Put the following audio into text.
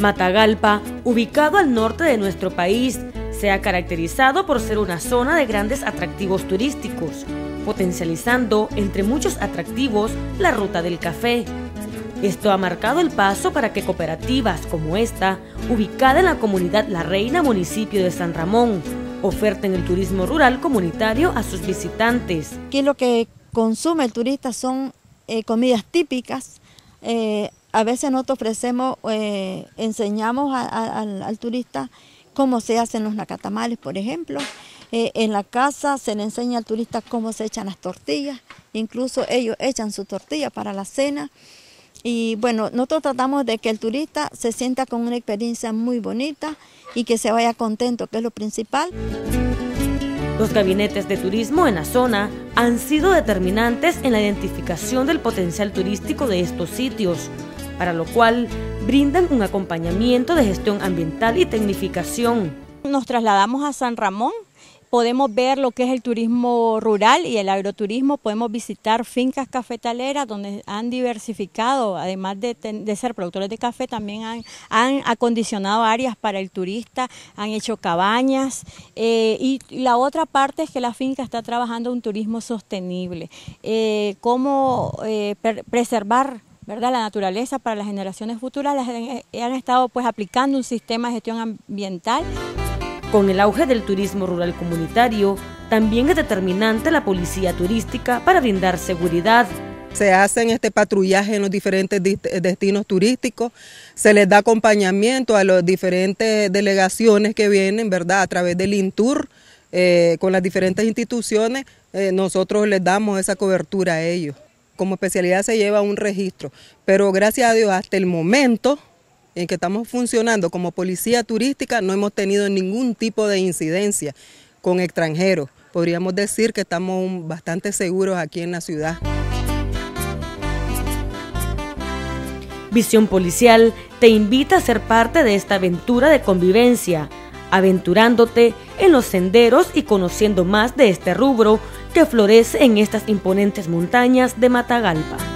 Matagalpa, ubicado al norte de nuestro país, se ha caracterizado por ser una zona de grandes atractivos turísticos, potencializando, entre muchos atractivos, la ruta del café. Esto ha marcado el paso para que cooperativas como esta, ubicada en la comunidad La Reina, municipio de San Ramón, oferten el turismo rural comunitario a sus visitantes. Aquí lo que consume el turista son eh, comidas típicas, eh, a veces nosotros ofrecemos, eh, enseñamos al, turista cómo se hacen los nacatamales, por ejemplo. Eh, en la casa se le enseña al turista cómo se echan las tortillas, incluso ellos echan su tortilla para la cena. Y bueno, nosotros tratamos de que el turista se sienta con una experiencia muy bonita y que se vaya contento, que es lo principal. Los gabinetes de turismo en la zona han sido determinantes en la identificación del potencial turístico de estos sitios para lo cual brindan un acompañamiento de gestión ambiental y tecnificación. Nos trasladamos a San Ramón, podemos ver lo que es el turismo rural y el agroturismo, podemos visitar fincas cafetaleras donde han diversificado, además de, ser productores de café, también han, acondicionado áreas para el turista, han hecho cabañas eh, y la otra parte es que la finca está trabajando un turismo sostenible, eh, cómo eh, preservar ¿verdad? la naturaleza para las generaciones futuras, han, estado pues aplicando un sistema de gestión ambiental. Con el auge del turismo rural comunitario, también es determinante la policía turística para brindar seguridad. Se hacen este patrullaje en los diferentes destinos turísticos, se les da acompañamiento a las diferentes delegaciones que vienen, ¿verdad? A través del INTUR, eh, con las diferentes instituciones, eh, nosotros les damos esa cobertura a ellos como especialidad se lleva un registro, pero gracias a Dios hasta el momento en que estamos funcionando como policía turística no hemos tenido ningún tipo de incidencia con extranjeros. Podríamos decir que estamos bastante seguros aquí en la ciudad. Visión Policial te invita a ser parte de esta aventura de convivencia aventurándote en los senderos y conociendo más de este rubro que florece en estas imponentes montañas de Matagalpa.